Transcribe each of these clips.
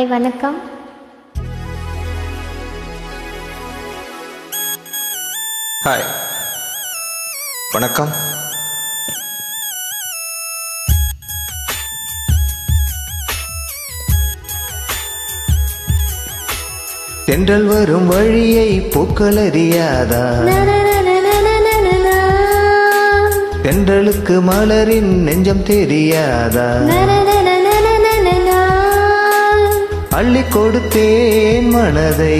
Hi வணக்கம். Hi. வணக்கம். தென்றல் வரும் வழியை பூக்கள் அறியாதா தென்றலுக்கு மலரின் நெஞ்சம் தெரியாதா அள்ளி கொடுத்தேன் மனதை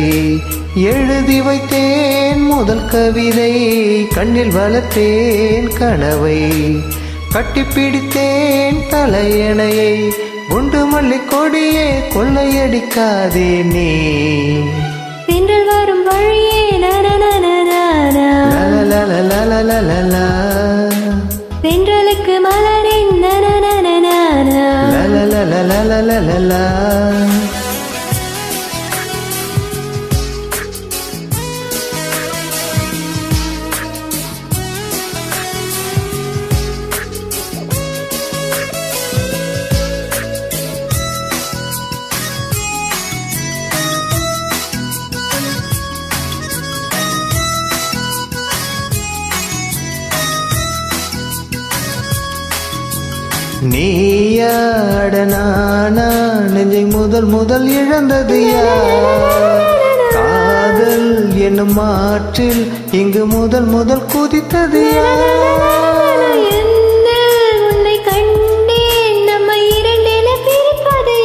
எழுதி வைத்தேன் முதல் கவிதை கண்ணில் வளர்த்தேன் கனவை கட்டிப்பிடித்தேன் தலையணையை குண்டு மல்லி கொடியே கொள்ளையடிக்காதே நீ. என்றல் வரும் வழியே வென்றலுக்கு மலரின் நன நன நன லல நீயாட நானா நெஞ்சை முதல் முதல் இழந்தது காதல் என்னும் ஆற்றில் இங்கு முதல் முதல் குதித்தது யார்? என்னில் உன்னை கண்டேன், நம்மை இரண்டென பிரிப்பது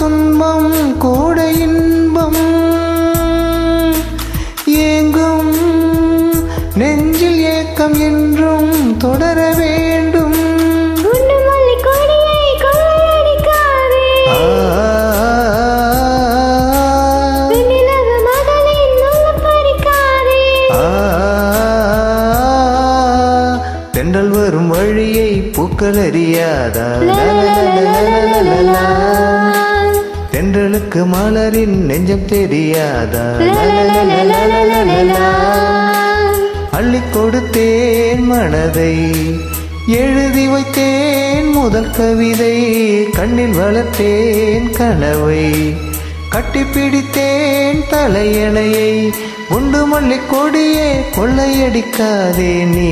துன்பம் கூட இன்பம் ஏங்கும். நெஞ்சில் ஏக்கம் என்றும் தொடர வேண்டும். தென்றல் வரும் வழியை பூக்கள் அறியாதா நிழலுக்கு மலரின் நெஞ்சம் தெரியாதா? அள்ளி கொடுத்தேன் மனதை எழுதி வைத்தேன் முதல் கவிதை கண்ணில் வளர்த்தேன் கனவை கட்டிப்பிடித்தேன் தலையணையை குண்டு மல்லி கொடியே கொள்ளையடிக்காதே நீ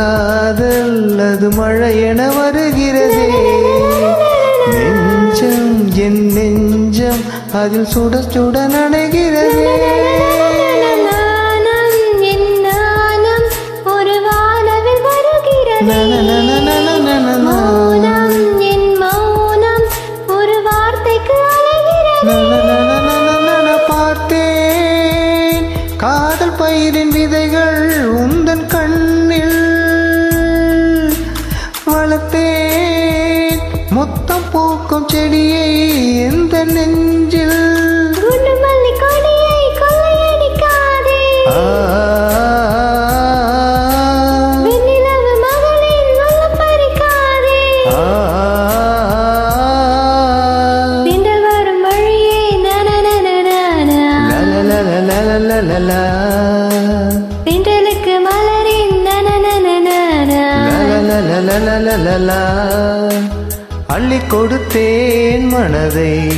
காதல் அது மழை என வருகிறதே நெஞ்சம் என் நெஞ்சம் அதில் சுட சுட நனைகிறதே பார்த்தேன் காதல் பயிரின் விதைகள் உந்தன் கண் பூக்கும் செடியை எந்த நெஞ்சில் பெண்டலுக்கு மலரின் la la la la la la அள்ளி கொடுத்தேன் மனதை.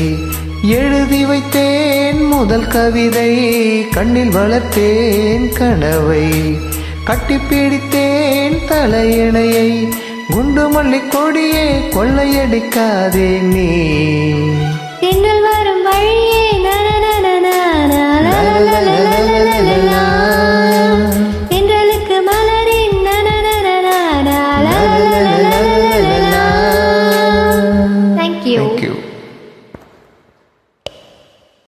எழுதி வைத்தேன் முதல் கவிதை. கண்ணில் வளர்த்தேன் கனவை. கட்டி பிடித்தேன் தலையணையை. குண்டு மல்லி கொடியே கொள்ளையடிக்காதே நீ. தென்றல் வரும் வழியே